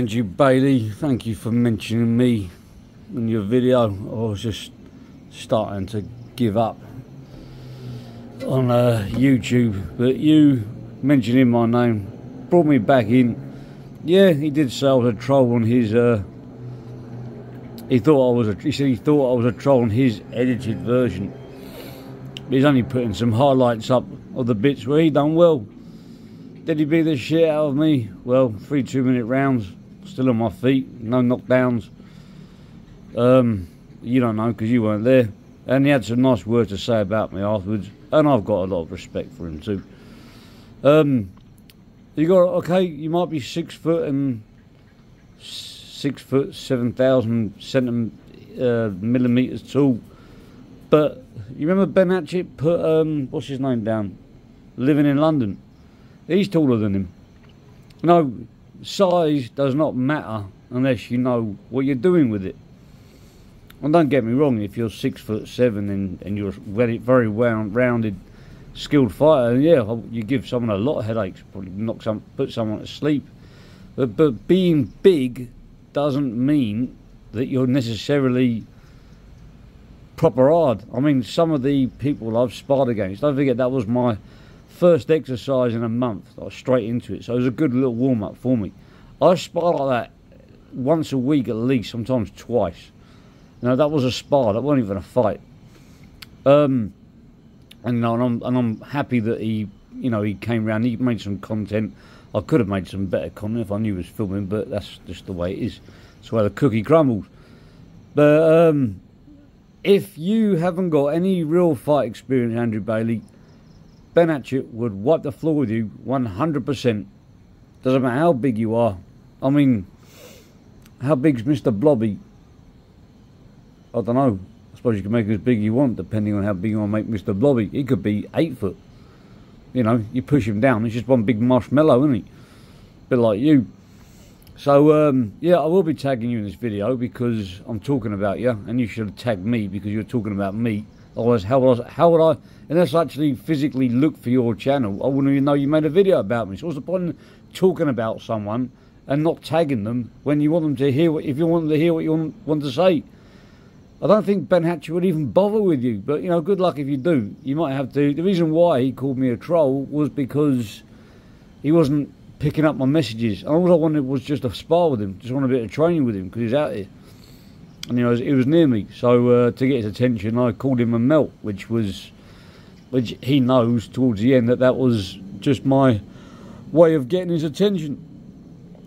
Andrew Bailey, thank you for mentioning me in your video. I was just starting to give up on uh, YouTube, but you mentioning my name brought me back in. Yeah, he did say I was a troll on his. Uh, he thought I was a. He said he thought I was a troll on his edited version. He's only putting some highlights up of the bits where he done well. Did he beat the shit out of me? Well, three two-minute rounds still on my feet, no knockdowns. Um, you don't know because you weren't there. And he had some nice words to say about me afterwards, and I've got a lot of respect for him too. Um, you got okay. You might be six foot and six foot seven thousand uh, millimeters tall, but you remember Ben Hatchett put um, what's his name down, living in London. He's taller than him. No, size does not matter unless you know what you're doing with it. And don't get me wrong, if you're six foot seven and, and you're very, very round, rounded, skilled fighter, yeah, you give someone a lot of headaches, probably knock some, put someone to sleep. But, but being big doesn't mean that you're necessarily proper hard. I mean, some of the people I've sparred against, don't forget that was my first exercise in a month. I was straight into it, so it was a good little warm up for me. I spar like that once a week at least, sometimes twice. Now that was a spar, that wasn't even a fight. Um, and, and I'm and I'm happy that he, you know, he came around. He made some content. I could have made some better content if I knew he was filming, but that's just the way it is. That's where the cookie crumbles. But um, if you haven't got any real fight experience, Andrew Bailey, Ben Hatchett would wipe the floor with you 100%. Doesn't matter how big you are. I mean, how big's Mr. Blobby? I don't know. I suppose you can make it as big as you want, depending on how big you want to make Mr. Blobby. He could be eight foot. You know, you push him down, he's just one big marshmallow, isn't he? A bit like you. So, um, yeah, I will be tagging you in this video because I'm talking about you, and you should tagged me because you're talking about me. Otherwise, how would I, how would I, unless I actually physically look for your channel, I wouldn't even know you made a video about me. So what's the point in talking about someone and not tagging them when you want them to hear what, if you want them to hear what you want, to say? I don't think Ben Hatchett would even bother with you, but you know, good luck if you do. You might have to. The reason why he called me a troll was because he wasn't picking up my messages. And all I wanted was just a spar with him, just want a bit of training with him because he's out here and you know he was near me. So uh, to get his attention, I called him a melt, which was, which he knows towards the end that that was just my way of getting his attention.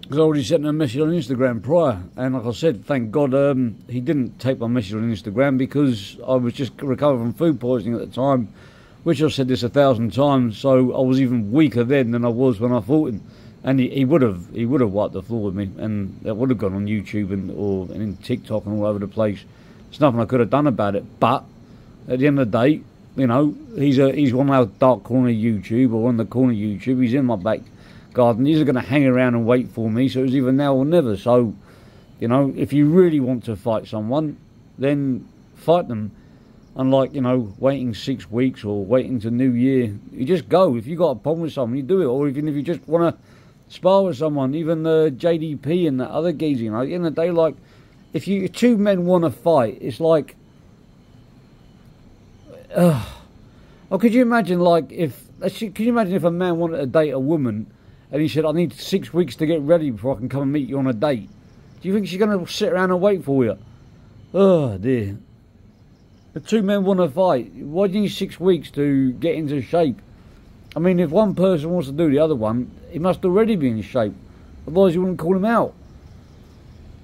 Because I already sent him a message on Instagram prior, and like I said, thank God um, he didn't take my message on Instagram because I was just recovering from food poisoning at the time, which I've said this a thousand times. So I was even weaker then than I was when I fought him and he, he would have he would have wiped the floor with me, and that would have gone on YouTube and or and in TikTok and all over the place. There's nothing I could have done about it. But at the end of the day, you know, he's a he's one of our dark corner YouTube or on the corner YouTube. He's in my back garden. He's going to hang around and wait for me. So it's either now or never. So, you know, if you really want to fight someone, then fight them. Unlike, you know, waiting six weeks or waiting to New Year, you just go. If you got a problem with someone, you do it. Or even if you just want to spar with someone, even the JDP and the other geezer, you know, at the end of the day, like, if you two men want to fight, it's like, uh, oh, could you imagine, like, if, can you imagine if a man wanted to date a woman and he said, I need six weeks to get ready before I can come and meet you on a date? Do you think she's going to sit around and wait for you? Oh, dear. The two men want to fight. Why do you need six weeks to get into shape? I mean, if one person wants to do the other one, he must already be in shape. Otherwise, you wouldn't call him out.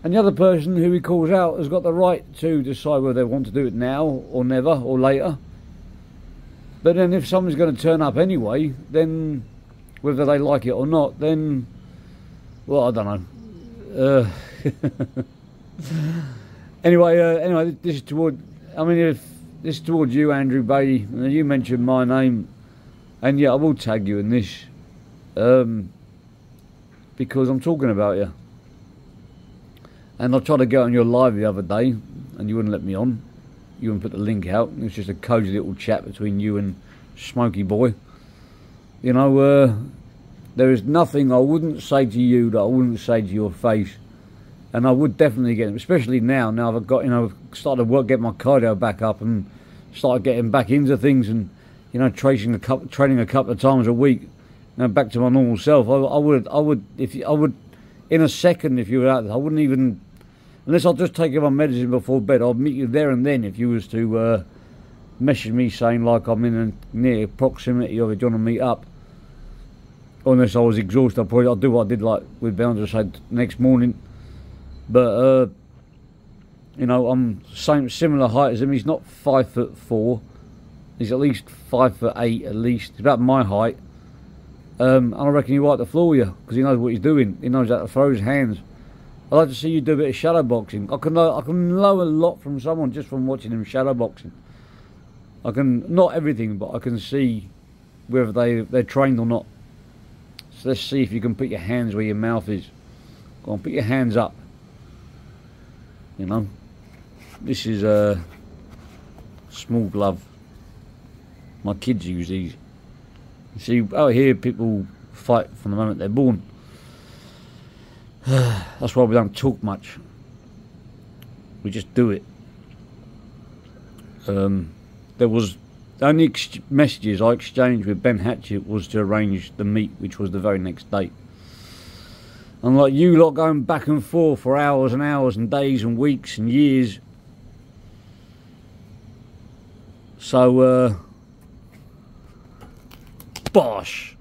And the other person who he calls out has got the right to decide whether they want to do it now or never or later. But then if someone's going to turn up anyway, then whether they like it or not, then, well, I don't know. Uh, anyway, uh, anyway, this is toward, I mean, if this is towards you, Andrew Bailey, you mentioned my name, and yeah, I will tag you in this. Um, because I'm talking about you. And I tried to get on your live the other day, and you wouldn't let me on. You wouldn't put the link out. It was just a cosy little chat between you and Smoky Boy. You know, uh, There is nothing I wouldn't say to you that I wouldn't say to your face. And I would definitely get them, especially now. Now I've got, you know, started to work, get my cardio back up and started getting back into things and, you know, tracing a couple, training a couple of times a week. You know, back to my normal self. I, I would, I would, if you, I would, in a second, if you were out there, I wouldn't even, unless I'll just take my medicine before bed. I'll meet you there and then if you was to uh, message me saying like I'm in a near proximity of it, do you want to meet up? unless I was exhausted, I'll probably I'll do what I did like with Bouncer said next morning. But uh, you know, I'm same similar height as him. He's not five foot four. He's at least five foot eight at least. He's about my height. Um, and I reckon he wipe the floor with you because he knows what he's doing. He knows how to throw his hands. I'd like to see you do a bit of shadow boxing. I can know, I can learn a lot from someone just from watching him shadow boxing. I can not everything, but I can see whether they they're trained or not. So let's see if you can put your hands where your mouth is. Go on, put your hands up. You know, this is a small glove. My kids use these. You see, out here people fight from the moment they're born. That's why we don't talk much. We just do it. Um, there was the only messages I exchanged with Ben Hatchett was to arrange the meet, which was the very next day. And like you lot going back and forth for hours and hours and days and weeks and years. So, uh, pós.